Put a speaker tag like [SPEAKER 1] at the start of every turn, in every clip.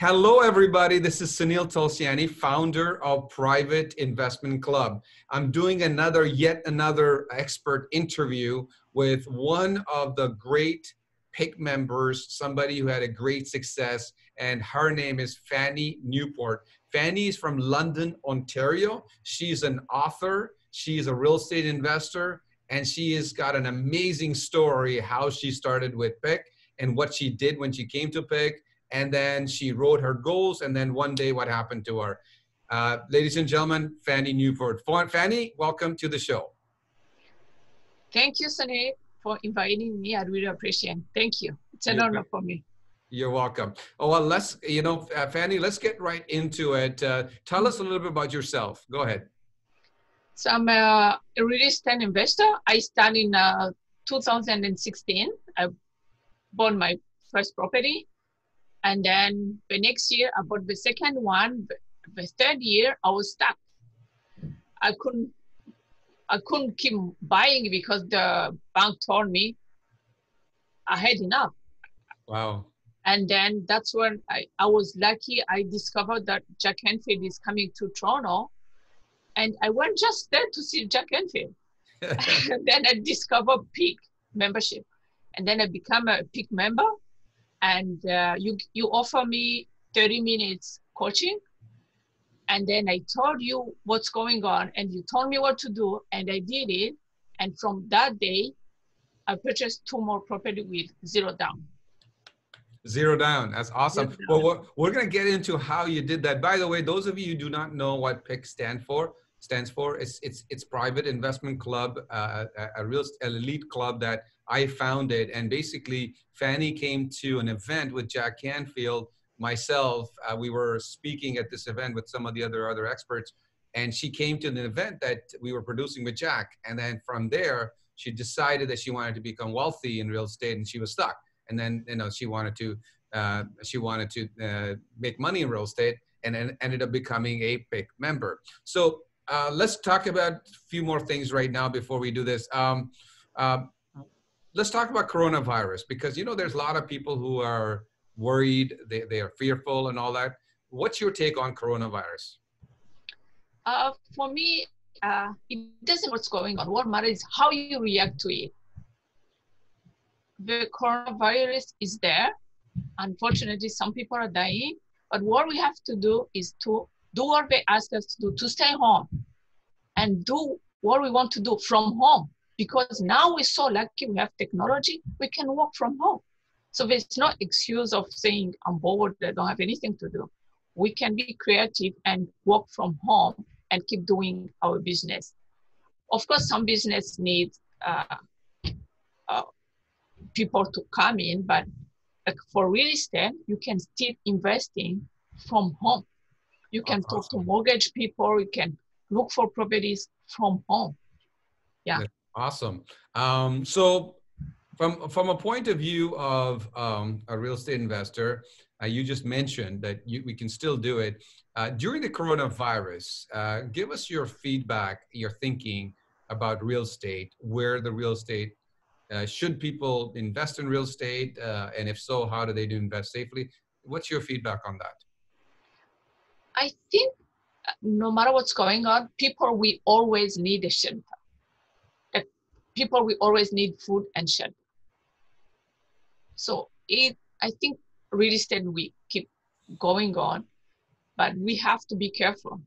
[SPEAKER 1] Hello, everybody. This is Sunil Tulsiani, founder of Private Investment Club. I'm doing another, yet another expert interview with one of the great PIC members, somebody who had a great success, and her name is Fanny Newport. Fanny is from London, Ontario. She's an author, she's a real estate investor, and she has got an amazing story how she started with PIC and what she did when she came to PIC and then she wrote her goals, and then one day what happened to her. Uh, ladies and gentlemen, Fanny Newport. Fanny, welcome to the show.
[SPEAKER 2] Thank you, Sunny, for inviting me. I really appreciate it. Thank you. It's an You're honor for me.
[SPEAKER 1] You're welcome. Oh, well, let's, you know, uh, Fanny, let's get right into it. Uh, tell us a little bit about yourself. Go ahead.
[SPEAKER 2] So I'm a real estate investor. I started in uh, 2016. I bought my first property and then the next year, about the second one, the third year, I was stuck. I couldn't, I couldn't keep buying because the bank told me I had enough.
[SPEAKER 1] Wow.
[SPEAKER 2] And then that's when I, I was lucky. I discovered that Jack Canfield is coming to Toronto. And I went just there to see Jack Canfield. then I discovered PIC membership. And then I become a PIC member and uh, you you offer me 30 minutes coaching and then i told you what's going on and you told me what to do and i did it. And from that day i purchased two more property with zero down.
[SPEAKER 1] Zero down. That's awesome. Down. well we're, we're going to get into how you did that. By the way those of you who do not know what pic stand for stands for it's it's it's private investment club uh, a, a real elite club that I founded. And basically, Fanny came to an event with Jack Canfield, myself. Uh, we were speaking at this event with some of the other other experts, and she came to an event that we were producing with Jack. And then from there, she decided that she wanted to become wealthy in real estate, and she was stuck. And then you know she wanted to uh, she wanted to uh, make money in real estate, and then ended up becoming a PIC member. So uh, let's talk about a few more things right now before we do this. Um, uh, let's talk about coronavirus because you know there's a lot of people who are worried, they, they are fearful and all that. What's your take on coronavirus?
[SPEAKER 2] Uh, for me, uh, it doesn't what's going on. What matters is how you react to it. The coronavirus is there. Unfortunately, some people are dying. But what we have to do is to do what they ask us to do, to stay home and do what we want to do from home because now we're so lucky we have technology, we can work from home. So there's no excuse of saying, I'm bored, I don't have anything to do. We can be creative and work from home and keep doing our business. Of course, some business needs uh, uh, people to come in, but like for real estate, you can still investing from home. You can That's talk awesome. to mortgage people, you can look for properties from home. Yeah.
[SPEAKER 1] Awesome. Um, so from, from a point of view of um, a real estate investor, uh, you just mentioned that you, we can still do it. Uh, during the coronavirus, uh, give us your feedback, your thinking about real estate, where the real estate, uh, should people invest in real estate? Uh, and if so, how do they do invest safely? What's your feedback on that?
[SPEAKER 2] I think uh, no matter what's going on, people, we always need a shelter people we always need food and shelter. So it, I think real estate we keep going on, but we have to be careful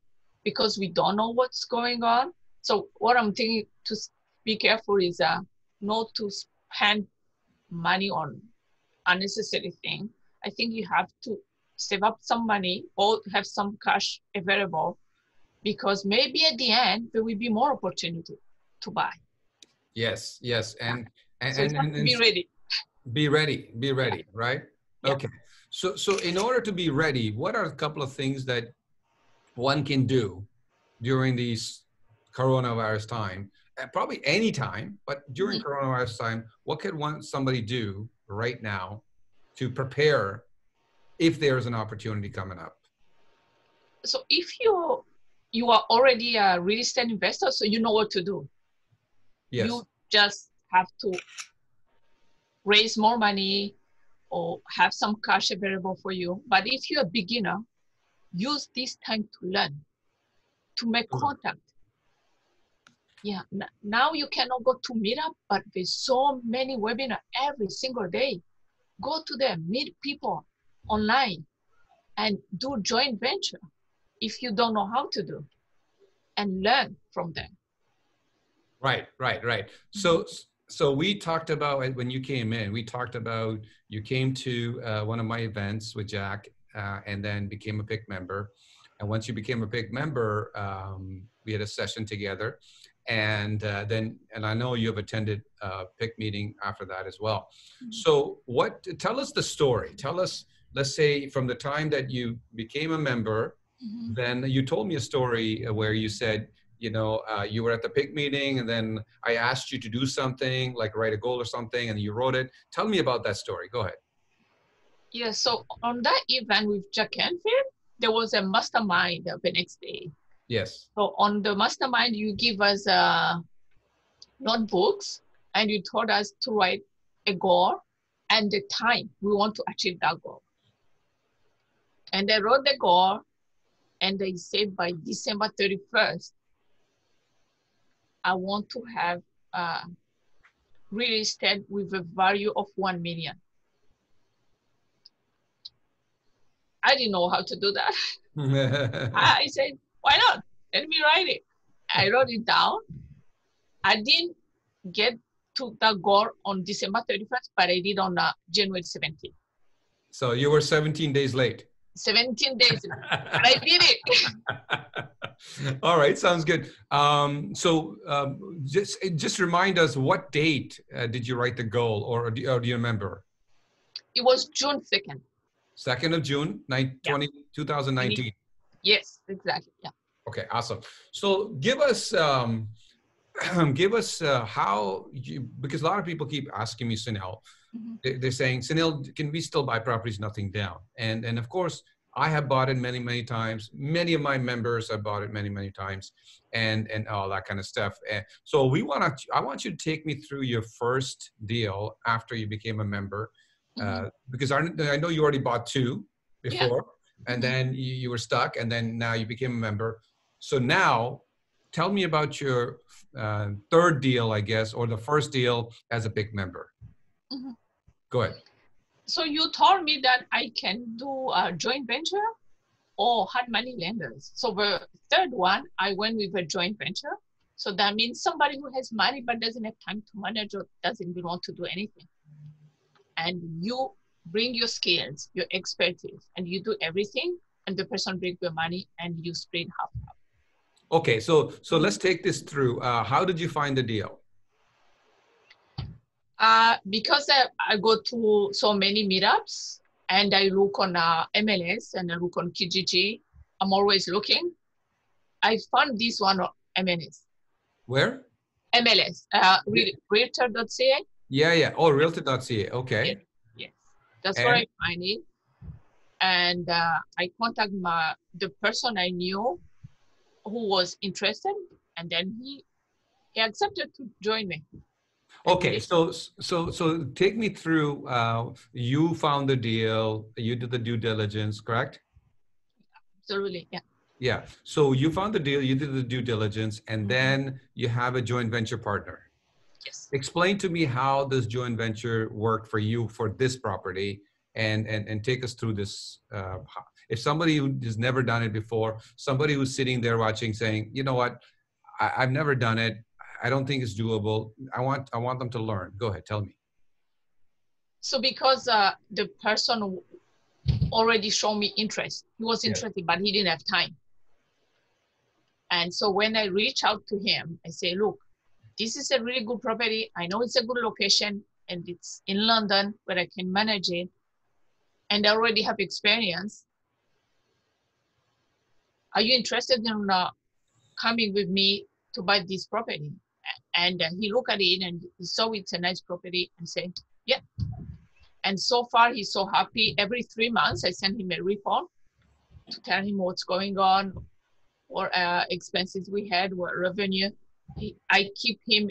[SPEAKER 2] because we don't know what's going on. So what I'm thinking to be careful is uh, not to spend money on unnecessary thing. I think you have to save up some money or have some cash available because maybe at the end there will be more opportunity to buy.
[SPEAKER 1] Yes, yes, and and,
[SPEAKER 2] so
[SPEAKER 1] and, and,
[SPEAKER 2] and, be ready.
[SPEAKER 1] Be ready. Be ready. Right. Yeah. Okay. So so in order to be ready, what are a couple of things that one can do during these coronavirus time? And Probably any time, but during mm-hmm. coronavirus time, what could one somebody do right now to prepare if there's an opportunity coming up?
[SPEAKER 2] So if you you are already a real estate investor, so you know what to do
[SPEAKER 1] Yes.
[SPEAKER 2] You just have to raise more money, or have some cash available for you. But if you're a beginner, use this time to learn, to make
[SPEAKER 1] Mhm.
[SPEAKER 2] contact. Yeah, now you cannot go to Meetup, but there's so many webinar every single day. Go to them, meet people online, and do joint venture if you don't know how to do, and learn from them.
[SPEAKER 1] Right, right, right. So, so we talked about when you came in. We talked about you came to uh, one of my events with Jack, uh, and then became a PIC member. And once you became a PIC member, um, we had a session together, and uh, then and I know you have attended a PIC meeting after that as well.
[SPEAKER 2] Mhm.
[SPEAKER 1] So, what? Tell us the story. Tell us. Let's say from the time that you became a member
[SPEAKER 2] Mhm.
[SPEAKER 1] then you told me a story uh, where you said you know uh, you were at the PIC meeting and then i asked you to do something like write a goal or something and you wrote it. Tell me about that story. Go ahead.
[SPEAKER 2] Yeah, so on that event with Jack Canfield, there was a mastermind the next day.
[SPEAKER 1] yes.
[SPEAKER 2] So on the mastermind, you give us uh, notebooks and you told us to write a goal and the time we want to achieve that goal. And I wrote the goal and they said by December 31st, I want to have uh, real estate with a value of 1 million. I didn't know how to do that. I said, why not? Let me write it. I wrote it down. I didn't get to the goal on December 31st, but I did on uh, January 17th.
[SPEAKER 1] so you were 17 days late
[SPEAKER 2] 17 days, but I did it.
[SPEAKER 1] all right sounds good um, so um, just just remind us what date uh, did you write the goal or do, or do you remember
[SPEAKER 2] It was June 2nd.
[SPEAKER 1] 2nd of june 9,
[SPEAKER 2] Yeah.
[SPEAKER 1] 20, 2019
[SPEAKER 2] Yes, exactly. Yeah.
[SPEAKER 1] Okay, awesome. So give us um, give us uh, how you because a lot of people keep asking me, Sunil.
[SPEAKER 2] Mhm.
[SPEAKER 1] they- They're saying, Sunil, can we still buy properties nothing down? And and of course, I have bought it many many times. Many of my members have bought it many many times, and and all that kind of stuff. And so we want to. I want you to take me through your first deal after you became a member,
[SPEAKER 2] Mhm.
[SPEAKER 1] uh, because I, I know you already bought two before, and
[SPEAKER 2] Mhm.
[SPEAKER 1] then you, you were stuck, and then now you became a member. So now, tell me about your uh, third deal, I guess, or the first deal as a PIC member.
[SPEAKER 2] Mhm.
[SPEAKER 1] Go ahead.
[SPEAKER 2] So you told me that I can do a joint venture or hard money lenders. So the third one, I went with a joint venture. So that means somebody who has money but doesn't have time to manage or doesn't even want to do anything. And you bring your skills, your expertise, and you do everything, and the person brings your money and you split half. half.
[SPEAKER 1] Okay, so so let's take this through. Uh, how did you find the deal?
[SPEAKER 2] Uh, because I, I go to so many meetups and I look on uh, MLS and I look on Kijiji, I'm always looking. I found this one on MLS.
[SPEAKER 1] Where?
[SPEAKER 2] MLS, uh, re- realtor.ca.
[SPEAKER 1] Yeah, yeah. Oh, Realtor.ca. Okay.
[SPEAKER 2] Yes, that's where I
[SPEAKER 1] And?
[SPEAKER 2] find it. And uh, I contact my the person I knew who was interested, and then he he accepted to join me.
[SPEAKER 1] Okay, so so so take me through. Uh, you found the deal. You did the due diligence, correct?
[SPEAKER 2] Absolutely, yeah.
[SPEAKER 1] Yeah. So you found the deal. You did the due diligence, and
[SPEAKER 2] Mhm.
[SPEAKER 1] then you have a joint venture partner.
[SPEAKER 2] Yes.
[SPEAKER 1] Explain to me how this joint venture worked for you for this property, and and and take us through this. Uh, if somebody who has never done it before, somebody who's sitting there watching, saying, you know what, I, I've never done it. I don't think it's doable. I want I want them to learn. Go ahead, tell me.
[SPEAKER 2] So because uh, the person already showed me interest, he was
[SPEAKER 1] Yeah.
[SPEAKER 2] interested, but he didn't have time. And so when I reach out to him, I say, look, this is a really good property. I know it's a good location and it's in London where I can manage it. And I already have experience. Are you interested in uh, coming with me to buy this property? And uh, he looked at it and he saw it's a nice property and said, yeah. And so far, he's so happy. Every three months, I send him a report to tell him what's going on, what uh, expenses we had, what revenue. He, I keep him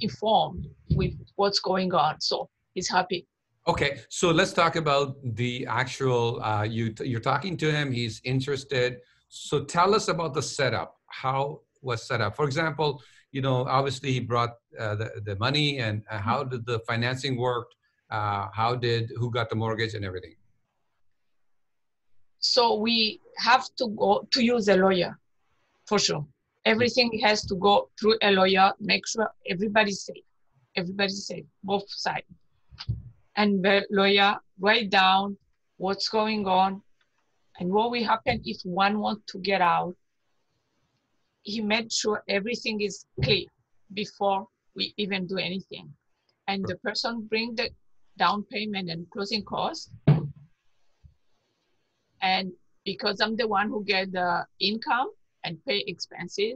[SPEAKER 2] informed with what's going on. So he's happy.
[SPEAKER 1] Okay, so let's talk about the actual. Uh, you you're talking to him. He's interested. So tell us about the setup. How was set up? For example, you know, obviously he brought uh, the the money, and uh, how did the financing work? Uh, how did who got the mortgage and everything?
[SPEAKER 2] So we have to go to use a lawyer, for sure. Everything has to go through a lawyer. Make sure everybody's safe. Everybody's safe, both sides and the lawyer write down what's going on and what will happen if one wants to get out. He made sure everything is clear before we even do anything. And the person bring the down payment and closing costs. And because I'm the one who get the income and pay expenses,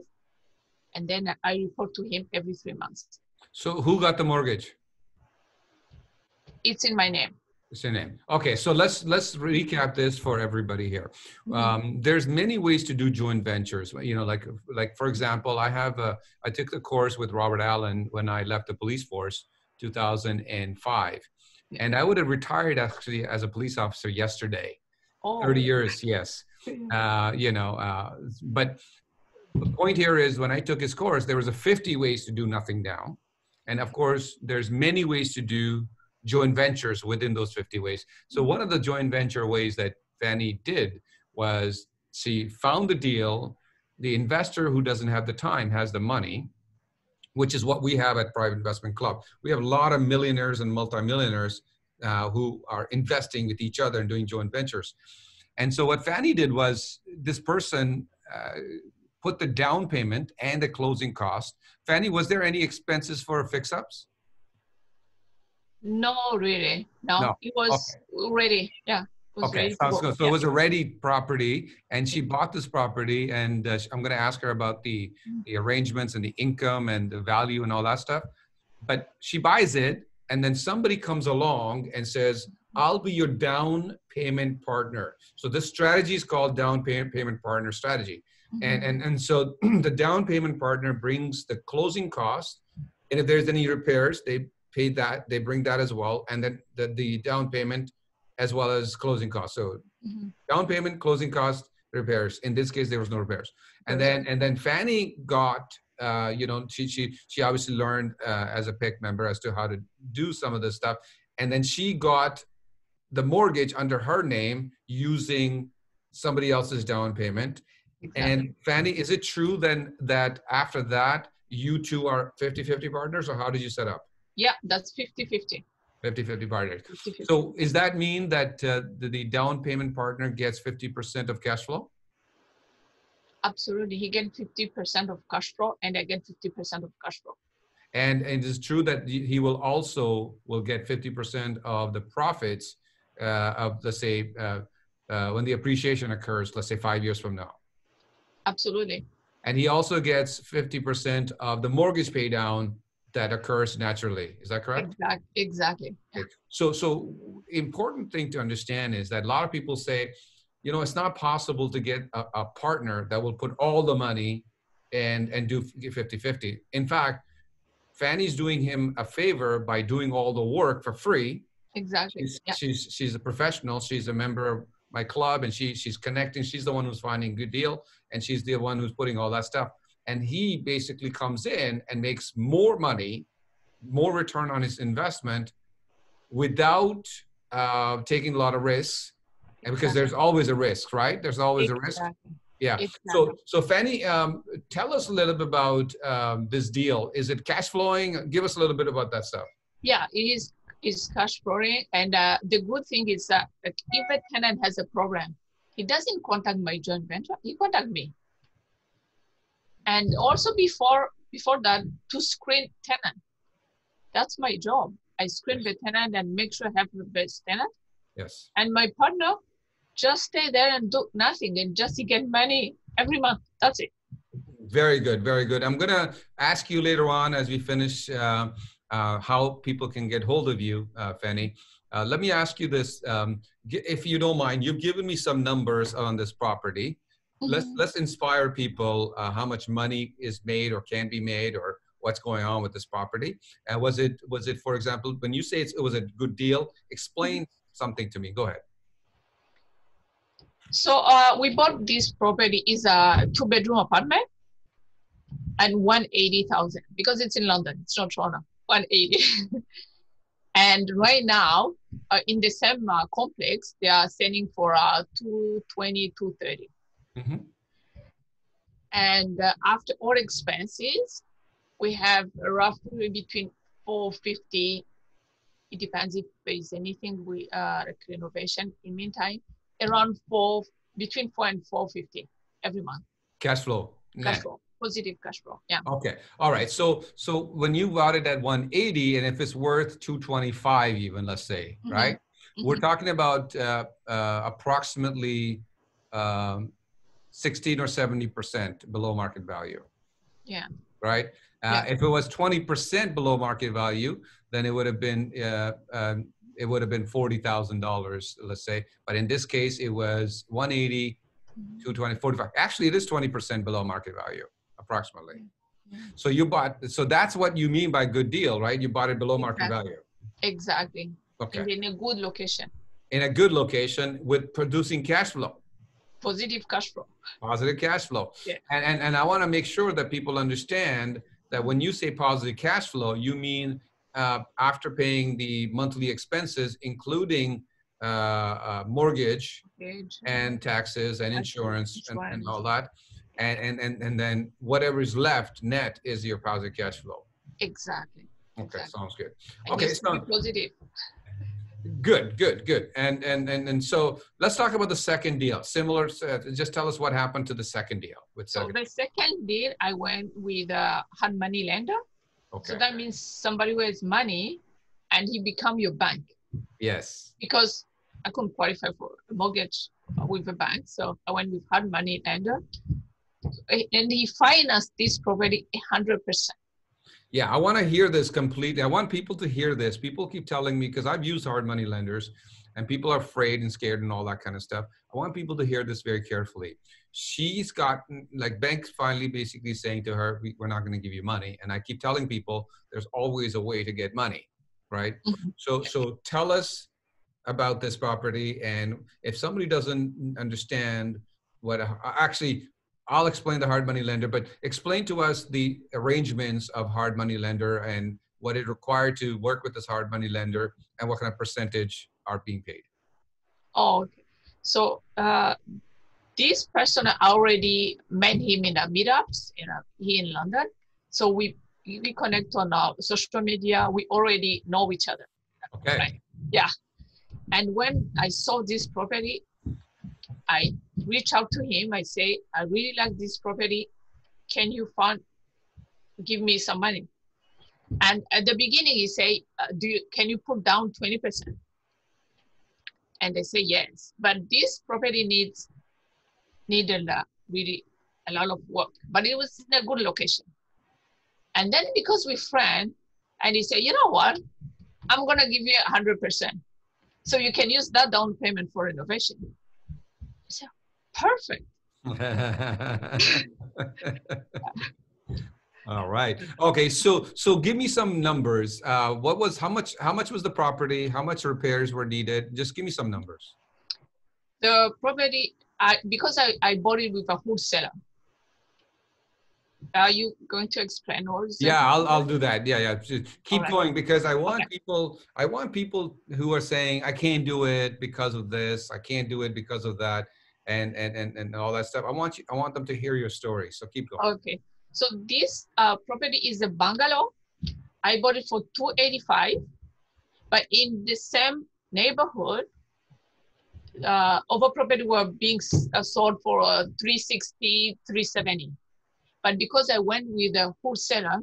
[SPEAKER 2] and then I report to him every three months.
[SPEAKER 1] So who got the mortgage?
[SPEAKER 2] it's in my name.
[SPEAKER 1] It's your name. Okay, so let's let's recap this for everybody here. Mm-hmm. Um, there's many ways to do joint ventures. You know, like like for example, I have a I took the course with Robert Allen when I left the police force, 2005, and I would have retired actually as a police officer yesterday. Oh. 30 years, yes. Uh, you know, uh, but the point here is when I took his course, there was a 50 ways to do nothing down, and of course, there's many ways to do joint ventures within those 50 ways. So one of the joint venture ways that Fanny did was she found the deal. The investor who doesn't have the time has the money, which is what we have at Private Investment Club. We have a lot of millionaires and multimillionaires uh, who are investing with each other and doing joint ventures. And so what Fanny did was this person uh, put the down payment and the closing cost. Fanny, was there any expenses for fix-ups?
[SPEAKER 2] No, really. No, no. it was okay. ready. Yeah.
[SPEAKER 1] Okay, sounds good. So yeah. it was a ready property, and she bought this property, and uh, I'm going to ask her about the mm. the arrangements and the income and the value and all that stuff. But she buys it, and then somebody comes along and says, "I'll be your down payment partner." So this strategy is called down payment payment partner strategy, mm-hmm. and and and so the down payment partner brings the closing cost, and if there's any repairs, they pay that, they bring that as well, and then the, the down payment as well as closing costs. So mm-hmm. down payment, closing cost, repairs. In this case, there was no repairs. And then and then Fanny got uh, you know she she she obviously learned uh, as a PIC member as to how to do some of this stuff, and then she got the mortgage under her name using somebody else's down payment. Exactly. And Fanny, is it true then that after that you two are 50-50 partners, or how did you set up?
[SPEAKER 2] Yeah, that's 50-50.
[SPEAKER 1] 50-50 partners. 50 -50. So is that mean that uh, the, the down payment partner gets 50% of cash flow?
[SPEAKER 2] Absolutely. He gets 50% of cash flow and I get 50% of cash flow.
[SPEAKER 1] And, and it is true that he will also will get 50% of the profits uh, of, let's say, uh, uh, when the appreciation occurs, let's say five years from now.
[SPEAKER 2] Absolutely.
[SPEAKER 1] And he also gets 50% of the mortgage pay down that occurs naturally. Is that correct?
[SPEAKER 2] Exactly. Exactly.
[SPEAKER 1] So, so important thing to understand is that a lot of people say, you know, it's not possible to get a, a partner that will put all the money and and do 50-50. In fact, Fanny's doing him a favor by doing all the work for free.
[SPEAKER 2] Exactly.
[SPEAKER 1] She's, yeah. she's she's a professional. She's a member of my club, and she she's connecting. She's the one who's finding good deal, and she's the one who's putting all that stuff and he basically comes in and makes more money, more return on his investment without uh, taking a lot of risks. And because there's always a risk, right? There's always exactly. a risk. Yeah. Exactly. So, so Fanny, um, tell us a little bit about um, this deal. Is it cash flowing? Give us a little bit about that stuff.
[SPEAKER 2] Yeah, it is. Is cash flowing, and uh, the good thing is that if a tenant has a problem, he doesn't contact my joint venture. He contact me and also before before that to screen tenant. That's my job. I screen the tenant and make sure i have the best tenant.
[SPEAKER 1] Yes.
[SPEAKER 2] And my partner just stay there and do nothing and just get money every month. That's it.
[SPEAKER 1] Very good very good. I'm going to ask you later on as we finish uh, uh, how people can get hold of you uh, fanny. Uh, let me ask you this um, if you don't mind you've given me some numbers on this property mm-hmm. let's inspire people uh, how much money is made or can be made or what's going on with this property. And was it was it for example when you say it was a good deal? Explain something to me. Go ahead.
[SPEAKER 2] So uh, we bought this property is a two bedroom apartment and 180,000 because it's in London. It's not Toronto. 180. and right now uh, in the same uh, complex, they are selling for uh, 220, 230. Mm-hmm. And uh, after all expenses, we have roughly between 450. It depends if there is anything we uh, renovation. In meantime, around four between four and 450 every month.
[SPEAKER 1] Cash flow.
[SPEAKER 2] Cash flow positive cash flow. Yeah.
[SPEAKER 1] Okay. All right. So so when you bought it at 180 and if it's worth 225 even let's say, mm-hmm. right? Mm-hmm. We're talking about uh, uh, approximately um, 16 or 70% below market value.
[SPEAKER 2] Yeah.
[SPEAKER 1] Right? Uh, yeah. If it was 20% below market value, then it would have been uh, um, it would have been forty thousand dollars, let's say. But in this case, it was one eighty, mm-hmm. two twenty, forty-five. Actually, it is twenty percent below market value approximately. So you bought, so that's what you mean by good deal, right? You bought it below market value.
[SPEAKER 2] Exactly.
[SPEAKER 1] Okay.
[SPEAKER 2] And in a good location.
[SPEAKER 1] In a good location with producing cash flow.
[SPEAKER 2] Positive cash flow.
[SPEAKER 1] Positive cash flow.
[SPEAKER 2] Yeah.
[SPEAKER 1] And, and, and I want to make sure that people understand that when you say positive cash flow, you mean uh, after paying the monthly expenses, including uh, uh, mortgage, mortgage, and taxes and insurance, and, and all that and, and, and, and then whatever is left net is your positive cash flow.
[SPEAKER 2] Exactly.
[SPEAKER 1] Okay, exactly. sounds good. Okay,
[SPEAKER 2] so positive.
[SPEAKER 1] Good, good, good. And and and and so let's talk about the second deal. Similar, uh, just tell us what happened to the second deal. With
[SPEAKER 2] so the second deal, I went with a hard money lender. Okay. So that means somebody who has money, and he become your bank.
[SPEAKER 1] Yes.
[SPEAKER 2] Because I couldn't qualify for a mortgage with a bank, so I went with hard money lender and he financed this property 100%.
[SPEAKER 1] Yeah, I want to hear this completely. I want people to hear this. People keep telling me because I've used hard money lenders and people are afraid and scared and all that kind of stuff. I want people to hear this very carefully. She's gotten, like, banks finally basically saying to her, we, are not going to give you money. And I keep telling people there's always a way to get money, right? Mm-hmm. So, so tell us about this property. And if somebody doesn't understand what, actually, I'll explain the hard money lender, but explain to us the arrangements of hard money lender and what it required to work with this hard money lender and what kind of percentage are being paid.
[SPEAKER 2] Oh, okay. So uh, this person already met him in a meetups you know, here in London. So we we connect on our social media. We already know each other.
[SPEAKER 1] Okay. Right?
[SPEAKER 2] Yeah. And when I saw this property, I reach out to him. I say, I really like this property. Can you fund, give me some money? And at the beginning, he say, uh, do you, can you put down 20%? And they say, yes. But this property needs, needed uh, really a lot of work, but it was in a good location. And then because we friend, and he said, you know what? I'm gonna give you a hundred percent. So you can use that down payment for renovation. So perfect.
[SPEAKER 1] All right. Okay. So so give me some numbers. Uh, what was how much how much was the property? How much repairs were needed? Just give me some numbers.
[SPEAKER 2] The property, I because I, I bought it with a wholesaler. Are you going to explain all?
[SPEAKER 1] Yeah, I'll I'll do that. Yeah, yeah. Just keep right. going because I want okay. people. I want people who are saying I can't do it because of this. I can't do it because of that and and and, and all that stuff. I want you I want them to hear your story. So keep going.
[SPEAKER 2] Okay. So this uh, property is a bungalow. I bought it for 285, but in the same neighborhood, uh, other property were being uh, sold for uh, 360, 370. But because I went with a wholesaler,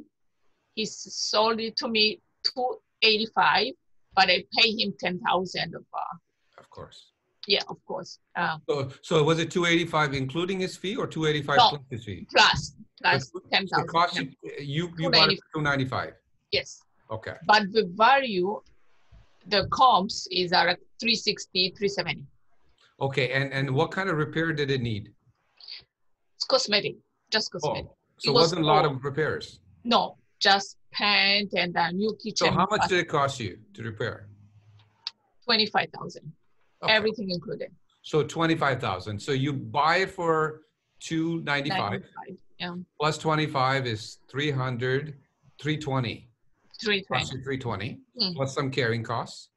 [SPEAKER 2] he sold it to me 285, but I pay him 10,000 of. Uh,
[SPEAKER 1] of course
[SPEAKER 2] yeah, of course. Uh,
[SPEAKER 1] so, so was it 285 including his fee or 285 no, plus his fee?
[SPEAKER 2] Plus, plus 10,000.
[SPEAKER 1] cost you, you, you bought it 295?
[SPEAKER 2] Yes.
[SPEAKER 1] Okay.
[SPEAKER 2] But the value, the comps is at 360, 370.
[SPEAKER 1] Okay, and, and what kind of repair did it need?
[SPEAKER 2] It's cosmetic, just cosmetic.
[SPEAKER 1] Oh, so it was wasn't a lot of repairs?
[SPEAKER 2] No, just paint and a new kitchen.
[SPEAKER 1] So how much did it cost you to repair?
[SPEAKER 2] Twenty-five thousand,
[SPEAKER 1] Okay.
[SPEAKER 2] everything included.
[SPEAKER 1] So 25,000. So you buy it for 295
[SPEAKER 2] 95, Yeah,
[SPEAKER 1] plus 25 is 300, 320.
[SPEAKER 2] three
[SPEAKER 1] Plus
[SPEAKER 2] twenty.
[SPEAKER 1] your 320
[SPEAKER 2] Mm.
[SPEAKER 1] plus some carrying costs.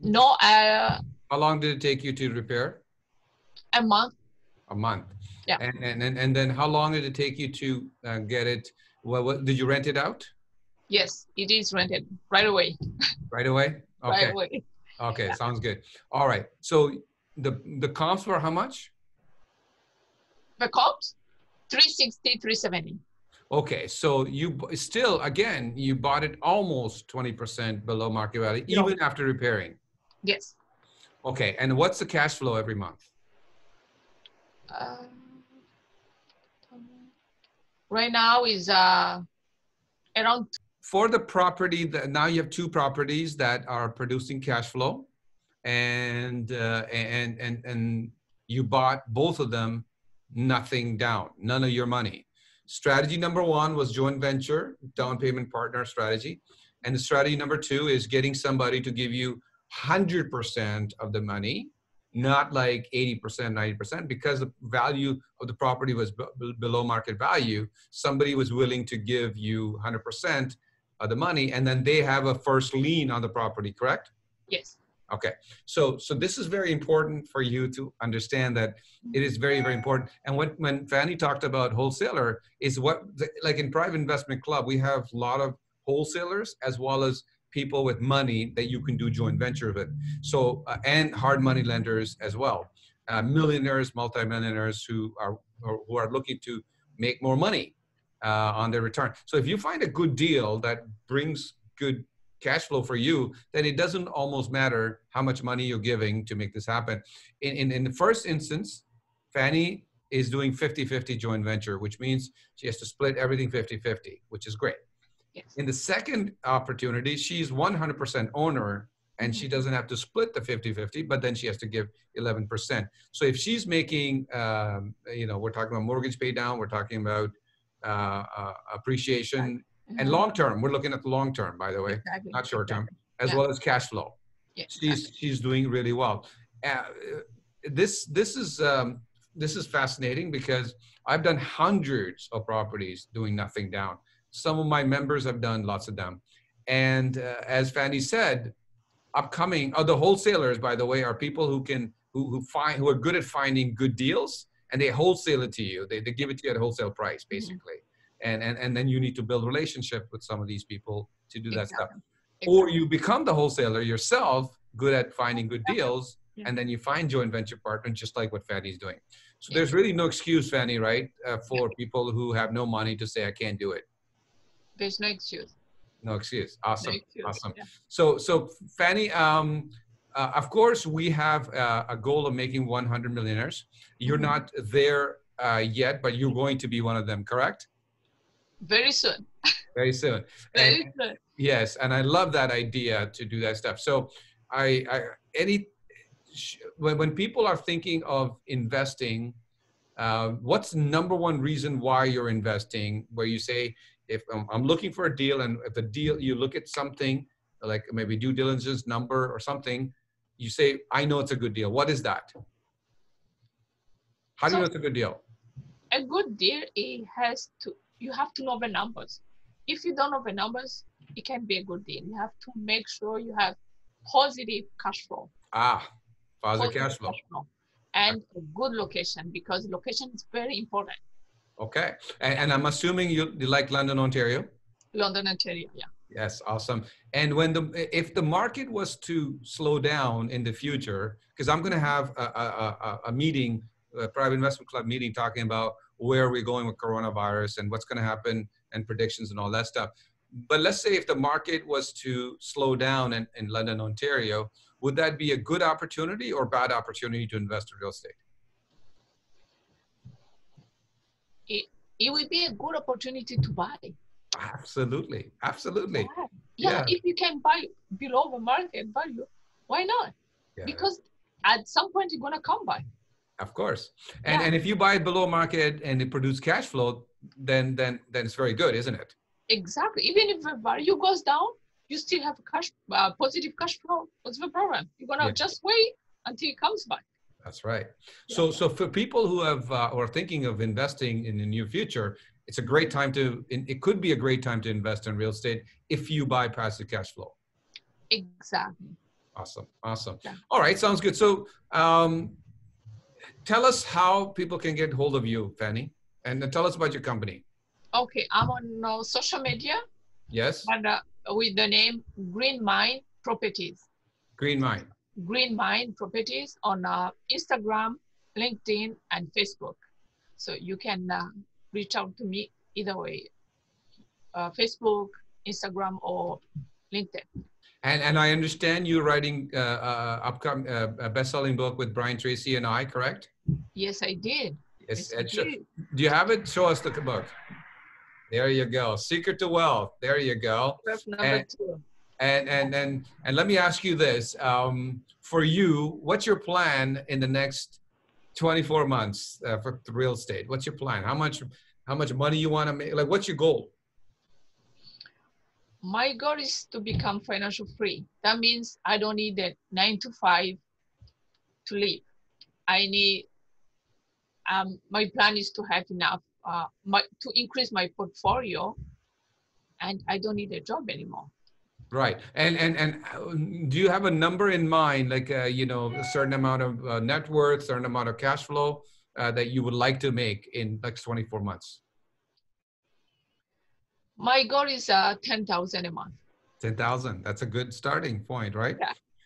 [SPEAKER 2] No, uh,
[SPEAKER 1] How long did it take you to repair?
[SPEAKER 2] a month.
[SPEAKER 1] A month.
[SPEAKER 2] Yeah.
[SPEAKER 1] And, and, and, and then how long did it take you to uh, get it? Well, what, did you rent it out
[SPEAKER 2] Yes, it is rented right away.
[SPEAKER 1] right away? Okay.
[SPEAKER 2] Right away.
[SPEAKER 1] Okay. Sounds good. All right. So the, the comps were how much?
[SPEAKER 2] The comps? 360, 370.
[SPEAKER 1] Okay, so you still, again, you bought it almost 20% below market value,
[SPEAKER 2] Yeah.
[SPEAKER 1] even after repairing.
[SPEAKER 2] Yes.
[SPEAKER 1] Okay, and what's the cash flow every month?
[SPEAKER 2] Um, right now is uh, around
[SPEAKER 1] For the property, that now you have two properties that are producing cash flow, and uh, and and and you bought both of them, nothing down, none of your money. Strategy number one was joint venture, down payment partner strategy, and the strategy number two is getting somebody to give you 100% of the money, not like 80%, 90%, because the value of the property was b- below market value. Somebody was willing to give you 100% of the money, and then they have a first lien on the property, correct?
[SPEAKER 2] yes.
[SPEAKER 1] Okay, so so this is very important for you to understand that it is very very important. And when when Fanny talked about wholesaler, is what like in private investment club we have a lot of wholesalers as well as people with money that you can do joint venture with. So uh, and hard money lenders as well, uh, millionaires, multimillionaires who are who are looking to make more money uh, on their return. So if you find a good deal that brings good cash flow for you, then it doesn't almost matter how much money you're giving to make this happen. In, in, in the first instance, Fanny is doing 50-50 joint venture, which means she has to split everything 50-50, which is great.
[SPEAKER 2] Yes.
[SPEAKER 1] In the second opportunity, she's 100% owner and she doesn't have to split the 50-50, but then she has to give 11%. So if she's making, um, you know, we're talking about mortgage pay down, we're talking about uh, uh, appreciation, and
[SPEAKER 2] Mhm.
[SPEAKER 1] long term, we're looking at the long term, by the way,
[SPEAKER 2] Exactly.
[SPEAKER 1] not short term, as
[SPEAKER 2] Yeah.
[SPEAKER 1] well as cash flow.
[SPEAKER 2] Yes.
[SPEAKER 1] She's she's doing really well. Uh, this this is um, this is fascinating because I've done hundreds of properties doing nothing down. Some of my members have done lots of them, and uh, as Fanny said, upcoming other wholesalers, by the way, are people who can who who find who are good at finding good deals and they wholesale it to you. They they give it to you at a wholesale price, basically. And, and, and then you need to build relationship with some of these people to do that stuff
[SPEAKER 2] Exactly.
[SPEAKER 1] or you become the wholesaler yourself, good at finding good deals,
[SPEAKER 2] Yeah.
[SPEAKER 1] and then you find joint venture partner, just like what Fanny's doing. So
[SPEAKER 2] Yeah.
[SPEAKER 1] there's really no excuse, Fanny, right, uh, for people who have no money to say I can't do it.
[SPEAKER 2] There's no excuse.
[SPEAKER 1] No excuse.
[SPEAKER 2] No
[SPEAKER 1] Awesome,
[SPEAKER 2] excuse.
[SPEAKER 1] awesome.
[SPEAKER 2] Yeah.
[SPEAKER 1] So so Fanny, um, uh, of course we have uh, a goal of making 100 millionaires. You're
[SPEAKER 2] Mhm.
[SPEAKER 1] not there uh, yet, but you're going to be one of them, correct?
[SPEAKER 2] Very soon.
[SPEAKER 1] Very soon.
[SPEAKER 2] Very
[SPEAKER 1] And-
[SPEAKER 2] soon.
[SPEAKER 1] Yes, and I love that idea to do that stuff. So, I, I any sh- when when people are thinking of investing, uh, what's the number one reason why you're investing? Where you say, if I'm, I'm looking for a deal, and if the deal you look at something like maybe due diligence number or something, you say, I know it's a good deal. What is that? How do you know it's a good deal?
[SPEAKER 2] A good deal, it has to, you have to know the numbers. If you don't know the numbers, it can be a good deal. You have to make sure you have positive cash flow.
[SPEAKER 1] Ah, positive
[SPEAKER 2] positive
[SPEAKER 1] cash flow.
[SPEAKER 2] And a good location because location is very important.
[SPEAKER 1] Okay, and, and I'm assuming you, you like London, Ontario.
[SPEAKER 2] London, Ontario, yeah.
[SPEAKER 1] Yes, awesome. And when the if the market was to slow down in the future, because I'm going to mm-hmm. have a, a, a, a meeting, a private investment club meeting, talking about where we're going with coronavirus and what's going to happen and predictions and all that stuff. But let's say if the market was to slow down in, in London, Ontario, would that be a good opportunity or bad opportunity to invest in real estate?
[SPEAKER 2] It it would be a good opportunity to buy.
[SPEAKER 1] Absolutely, absolutely.
[SPEAKER 2] Why? Yeah,
[SPEAKER 1] Yeah.
[SPEAKER 2] if you can buy below the market value, why not?
[SPEAKER 1] Yeah.
[SPEAKER 2] Because at some point you're gonna come by.
[SPEAKER 1] Of course. And
[SPEAKER 2] Yeah.
[SPEAKER 1] and if you buy it below market and it produces cash flow, then then then it's very good, isn't it?
[SPEAKER 2] Exactly. Even if the value goes down, you still have cash, uh, positive cash flow. What's the problem? You're gonna
[SPEAKER 1] Yeah.
[SPEAKER 2] just wait until it comes back.
[SPEAKER 1] That's right. So so for people who have uh, or are thinking of investing in the near future, it's a great time to. It could be a great time to invest in real estate if you buy passive cash flow.
[SPEAKER 2] Exactly.
[SPEAKER 1] Awesome, awesome.
[SPEAKER 2] Yeah.
[SPEAKER 1] All right, sounds good. So, um, tell us how people can get hold of you, Fanny, and then tell us about your company.
[SPEAKER 2] Okay, I'm on uh, social media
[SPEAKER 1] Yes,
[SPEAKER 2] and uh, with the name Green Mind Properties.
[SPEAKER 1] Green Mind.
[SPEAKER 2] Green Mind Properties on uh, Instagram, LinkedIn, and Facebook. So you can uh, reach out to me either way, uh, Facebook, Instagram, or LinkedIn.
[SPEAKER 1] And and I understand you're writing uh, uh, upcoming uh, a best-selling book with Brian Tracy and I, correct?
[SPEAKER 2] Yes, I did.
[SPEAKER 1] Yes.
[SPEAKER 2] Yes, I
[SPEAKER 1] and sho-
[SPEAKER 2] did.
[SPEAKER 1] do you have it? Show us the book. There you go. Secret to Wealth. There you go.
[SPEAKER 2] Ref number
[SPEAKER 1] And-
[SPEAKER 2] two.
[SPEAKER 1] And and and and let me ask you this: um, for you, what's your plan in the next 24 months uh, for the real estate? What's your plan? How much how much money you want to make? Like, what's your goal?
[SPEAKER 2] My goal is to become financial free. That means I don't need a nine to five to live. I need, um, my plan is to have enough, uh, my, to increase my portfolio and I don't need a job anymore.
[SPEAKER 1] Right. And and and uh, do you have a number in mind, like uh, you know, a certain amount of uh, net worth, certain amount of cash flow uh, that you would like to make in next 24 months?
[SPEAKER 2] My goal is uh, 10,000 a month.
[SPEAKER 1] 10,000. That's a good starting point, right?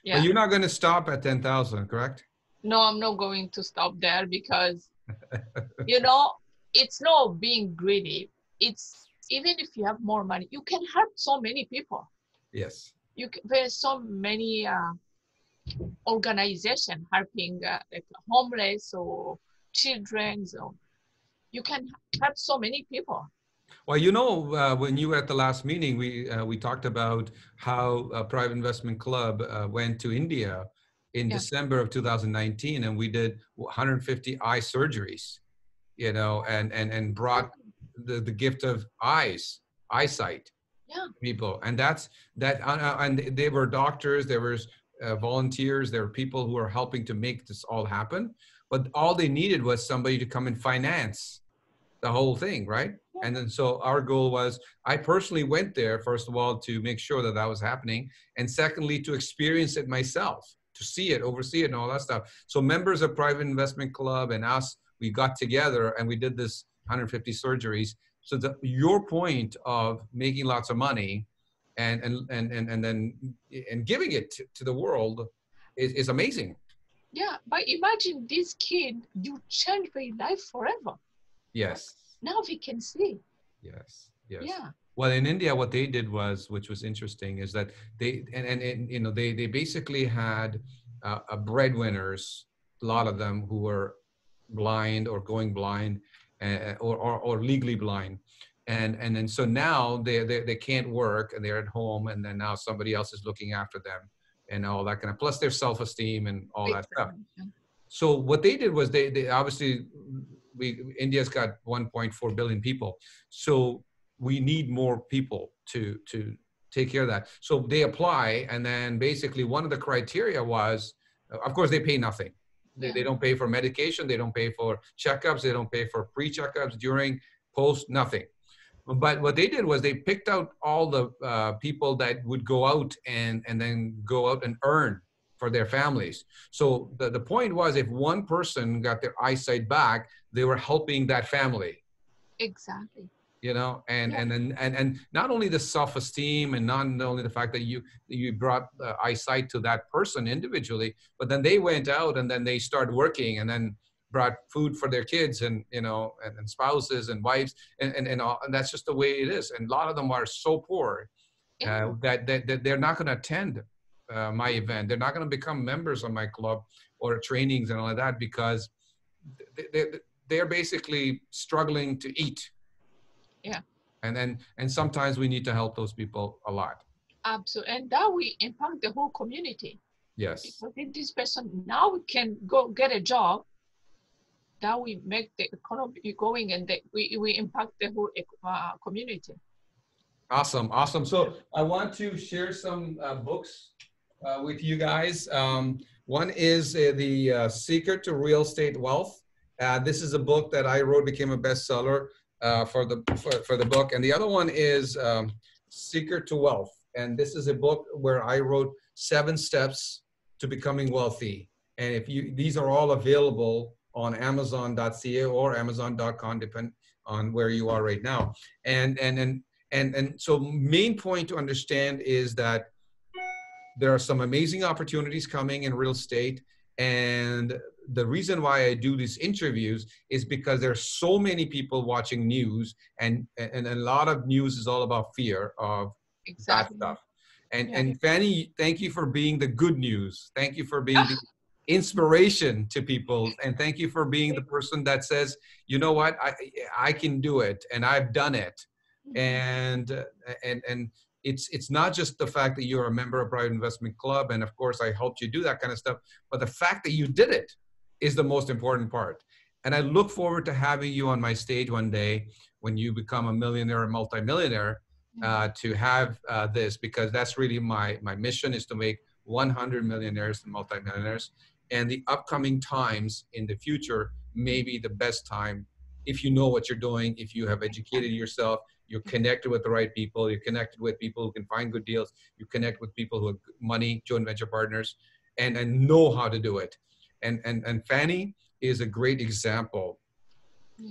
[SPEAKER 2] Yeah.
[SPEAKER 1] But you're not going to stop at 10,000, correct?
[SPEAKER 2] No, I'm not going to stop there because, you know, it's not being greedy. It's even if you have more money, you can help so many people.
[SPEAKER 1] Yes.
[SPEAKER 2] you there's so many uh, organization helping uh, like homeless or children so you can help so many people
[SPEAKER 1] Well, you know, uh, when you were at the last meeting, we uh, we talked about how a private investment club uh, went to India in
[SPEAKER 2] Yeah.
[SPEAKER 1] December of 2019, and we did 150 eye surgeries, you know, and and and brought the the gift of eyes, eyesight,
[SPEAKER 2] Yeah.
[SPEAKER 1] people, and that's that. Uh, uh, and they were doctors, there was uh, volunteers, there were people who are helping to make this all happen, but all they needed was somebody to come and finance the whole thing, right? And then so our goal was I personally went there, first of all, to make sure that that was happening. And secondly, to experience it myself, to see it, oversee it, and all that stuff. So members of Private Investment Club and us, we got together and we did this 150 surgeries. So the, your point of making lots of money and, and, and, and, and then and giving it to, to the world is, is amazing.
[SPEAKER 2] yeah but imagine this kid you change their life forever
[SPEAKER 1] Yes.
[SPEAKER 2] now we can see
[SPEAKER 1] Yes. Yes.
[SPEAKER 2] yeah
[SPEAKER 1] Well, in India, what they did was, which was interesting, is that they and and, and you know they they basically had uh, a breadwinners, a lot of them who were blind or going blind, uh, or, or or legally blind, and and then so now they, they they can't work and they're at home, and then now somebody else is looking after them, and all that kind of plus their self esteem and all that stuff. So what they did was they, they obviously we india's got 1.4 billion people. So we need more people to to take care of that. So they apply and then basically one of the criteria was of course they pay nothing they, they don't pay for medication they don't pay for checkups they don't pay for pre-checkups during post nothing. But what they did was they picked out all the uh, people that would go out and and then go out and earn for their families. So the, the point was if one person got their eyesight back, they were helping that family,
[SPEAKER 2] exactly
[SPEAKER 1] you know, and,
[SPEAKER 2] Yeah.
[SPEAKER 1] and then, and, and not only the self-esteem and not only the fact that you, you brought uh, eyesight to that person individually, but then they went out and then they started working and then brought food for their kids and, you know, and, and spouses and wives and, and, and, all, and that's just the way it is. And a lot of them are so poor
[SPEAKER 2] yeah.
[SPEAKER 1] uh, that, that, that they're not going to attend uh, my event. They're not going to become members of my club or trainings and all of that because they, they, they're basically struggling to eat.
[SPEAKER 2] Yeah.
[SPEAKER 1] And then, and sometimes we need to help those people a lot.
[SPEAKER 2] absolutely and that we impact the whole community
[SPEAKER 1] Yes.
[SPEAKER 2] because if this person now we can go get a job that we make the economy going and the, we, we impact the whole uh, community.
[SPEAKER 1] Awesome, awesome. So I want to share some uh, books uh, with you guys. Um, one is uh, The uh, Secret to Real Estate Wealth. Uh, this is a book that I wrote, became a bestseller for, the, for, for, the book. And the other one is um, Secret to Wealth. And this is a book where I wrote seven steps to becoming wealthy. And if you, these are all available on Amazon.ca or Amazon.com, depend on where you are right now. And and and and and so main point to understand is that there are some amazing opportunities coming in real estate, and the reason why I do these interviews is because there's so many people watching news, and and a lot of news is all about fear of
[SPEAKER 2] exactly.
[SPEAKER 1] that stuff. And yeah. and Fanny, thank you for being the good news. Thank you for being the inspiration to people, and thank you for being the person that says, you know what, I I can do it, and I've done it, mm-hmm. and and and it's it's not just the fact that you're a member of private investment club, and of course I helped you do that kind of stuff, but the fact that you did it is the most important part. And I look forward to having you on my stage one day when you become a millionaire or multimillionaire uh, to have uh, this because that's really my my mission is to make 100 millionaires and multimillionaires. And the upcoming times in the future may be the best time if you know what you're doing if you have educated yourself you're connected with the right people you're connected with people who can find good deals you connect with people who have money joint venture partners and and know how to do it and and and fanny is a great example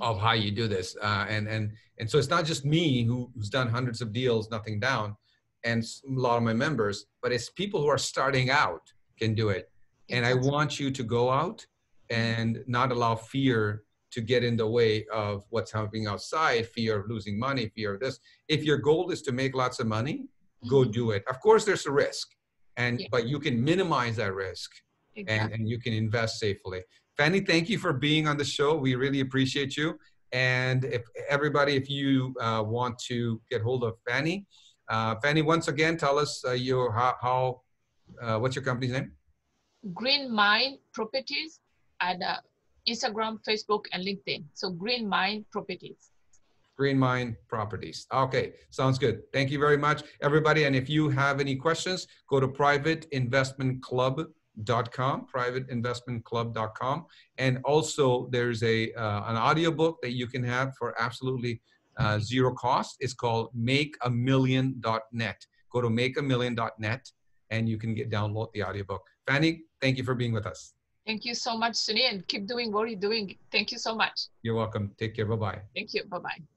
[SPEAKER 1] of how you do this. Uh, and and and so it's not just me who, who's done hundreds of deals, nothing down, and a lot of my members, but it's people who are starting out can do it. And I want you to go out and not allow fear to get in the way of what's happening outside, fear of losing money, fear of this. If your goal is to make lots of money, go mm-hmm. do it. Of course, there's a risk, and yeah. but you can minimize that risk, exactly. and, and you can invest safely. Fanny, thank you for being on the show. We really appreciate you. And if everybody, if you uh, want to get hold of Fanny, uh, Fanny, once again, tell us uh, your how, how uh, what's your company's name?
[SPEAKER 2] Green Mind Properties at uh, Instagram, Facebook, and LinkedIn. So Green Mind Properties.
[SPEAKER 1] Green Mind Properties. Okay, sounds good. Thank you very much, everybody. And if you have any questions, go to Private Investment Club com, privateinvestmentclub.com. And also there's a uh, an audiobook that you can have for absolutely uh, zero cost. It's called makeamillion.net. Go to makeamillion.net and you can get download the audiobook. Fanny, thank you for being with us.
[SPEAKER 2] Thank you so much, Sunny, and keep doing what you're doing. Thank you so much.
[SPEAKER 1] You're welcome. Take care. Bye-bye.
[SPEAKER 2] Thank you. Bye-bye.